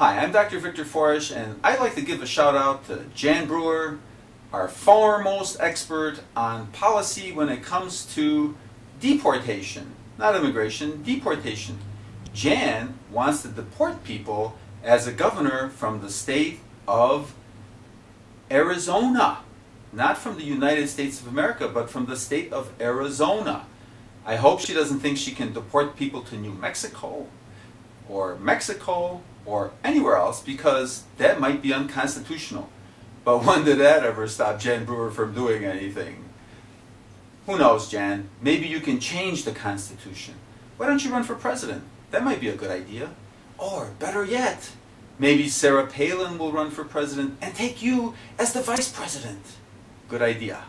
Hi, I'm Dr. Victor Forys, and I'd like to give a shout out to Jan Brewer, our foremost expert on policy when it comes to deportation, not immigration, deportation. Jan wants to deport people as a governor from the state of Arizona. Not from the United States of America, but from the state of Arizona. I hope she doesn't think she can deport people to New Mexico or Mexico or anywhere else because that might be unconstitutional. But when did that ever stop Jan Brewer from doing anything? Who knows, Jan? Maybe you can change the Constitution. Why don't you run for president? That might be a good idea. Or, better yet, maybe Sarah Palin will run for president and take you as the vice president. Good idea.